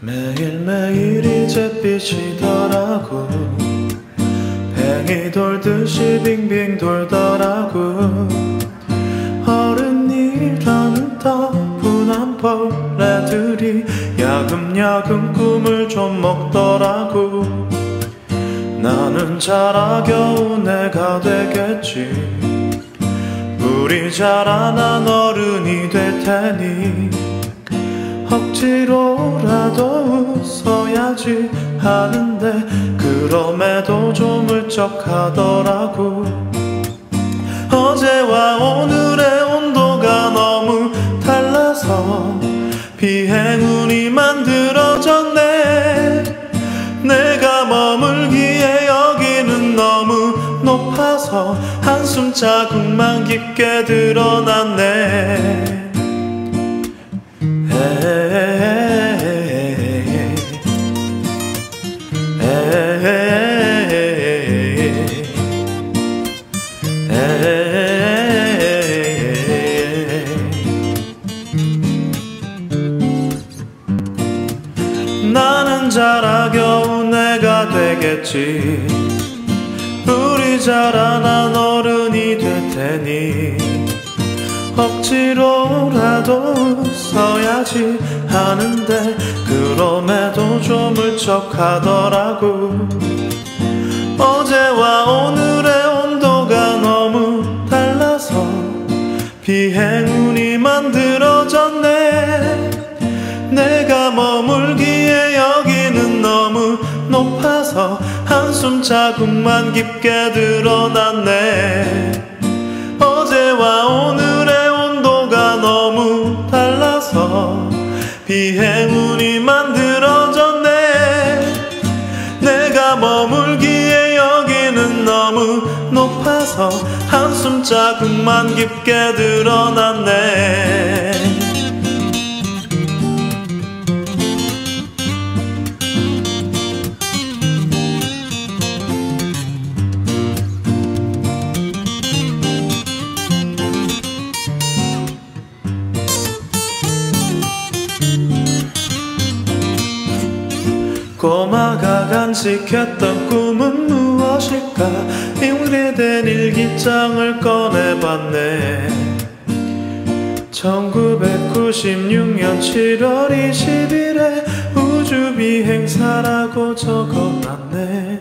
매일매일 이제 삐치더라고. 뱅이 돌듯이 빙빙 돌더라고. 어른이라는 따분한 벌레들이 야금야금 꿈을 좀 먹더라고 나는 자라 겨우 내가 되겠지. 우리 자라 난 어른이 될 테니. 억지로라도 웃어야지 하는데 그럼에도 좀 울적하더라고. 어제와 오늘의 온도가 너무 달라서 비행운이 만들어졌 높아서 한숨 자국만 깊게 드러났네. 나는 자라 겨우 내가 되겠지 자라난 어른이 될 테니 억지로라도 웃어야지 하는데 그럼에도 좀 울적하더라고. 어제와 오늘의 온도가 너무 달라서 비행운이 만들어졌네. 내가 머물기에 숨 자국만 깊게 드러났네. 어제와 오늘의 온도가 너무 달라서 비행운이 만들어졌네. 내가 머물기에 여기는 너무 높아서 한숨 자국만 깊게 드러났네 꼬마가 간직했던 꿈은 무엇일까? 오래된 일기장을 꺼내봤네. 1996년 7월 20일에 우주비행사라고 적어놨네